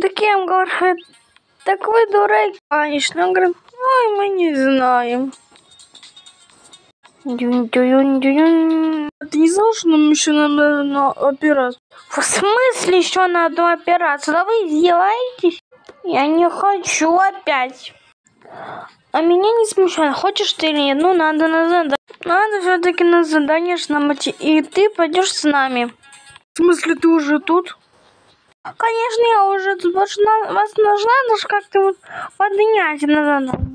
Таким говорит, так вы дурак, конечно. Он говорит, ой, мы не знаем. Ты не знал, что нам еще надо на операцию? В смысле еще на одну операцию? Да вы издеваетесь? Я не хочу опять. А меня не смущает, хочешь ты или нет, ну надо на задание. Надо все-таки на задание нам идти, и ты пойдешь с нами. В смысле, ты уже тут? Конечно, я уже тут, потому что на- вас нужно надо же как-то поднять на задание.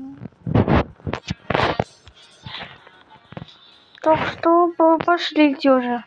Так что по- пошлите уже.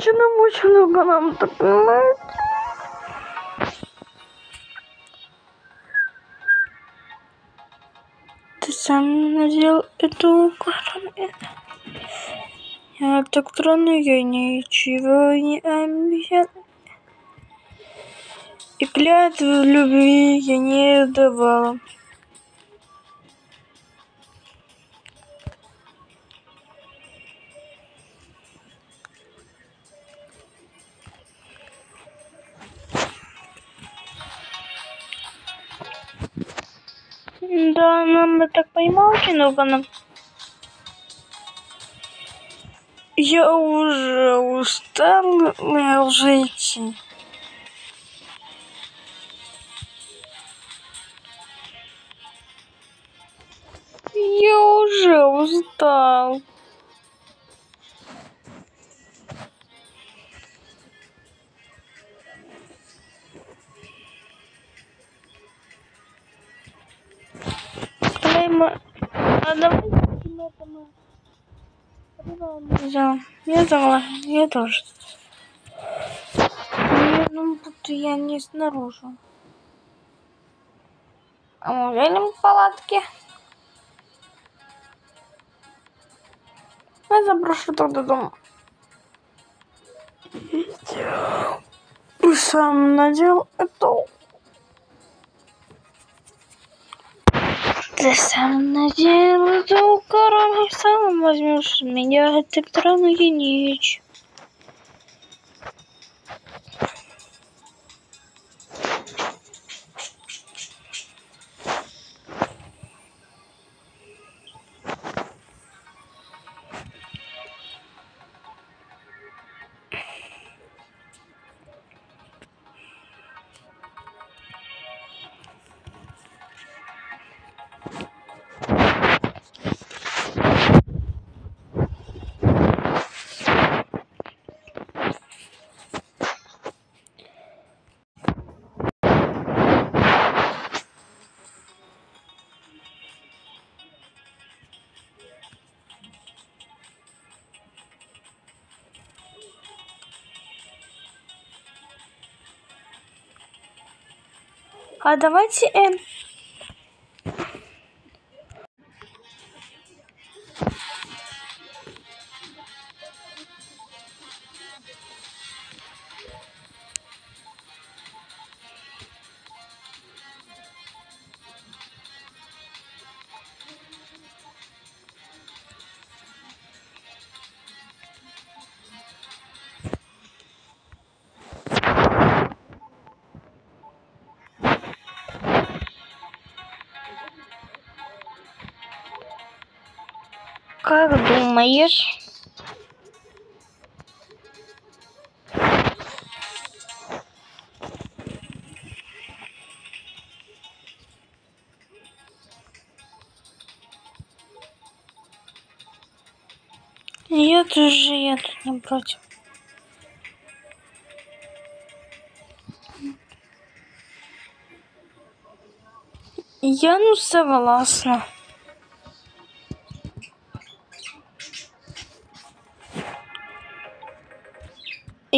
Очень, нам очень много нам, так понимаете? Ты сам надел эту корону. Я так трудно, я ничего не обещал. И клятвы любви я не давала. Да, нам, так много нам. Я уже устал, идти. Я уже устал. Клейма, а давайте мы это мы... Да, я согласна, я тоже. Ну, будто я не снаружи. А мы уверены в палатке? Я заброшу тогда дома. Сам надел это. Ты сам надел эту корону, сам возьмешь меня электронную единицу. А давайте... Э... Как думаешь? Я тоже, я тут не против. Я ну согласна.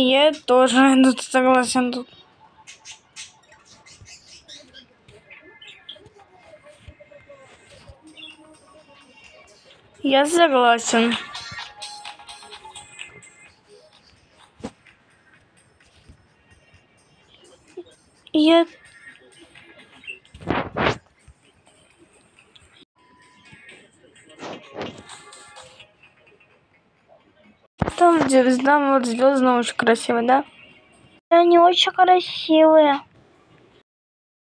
Я тоже тут согласен. Я согласен. Я звезда вот звездная очень красивая, да? Они очень красивые.